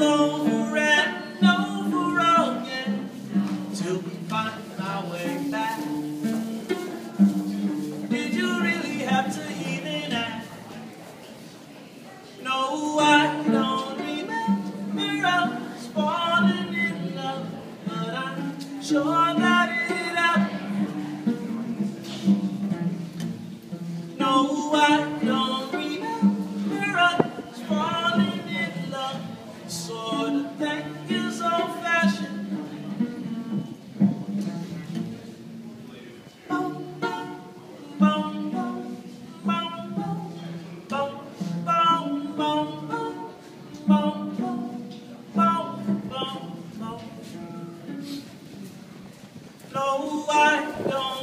over and over again till we find our way back. Did you really have to even ask? No, I don't remember us falling in love, but I'm sure that it. No, I don't. sort of thing is old fashioned. No, I don't.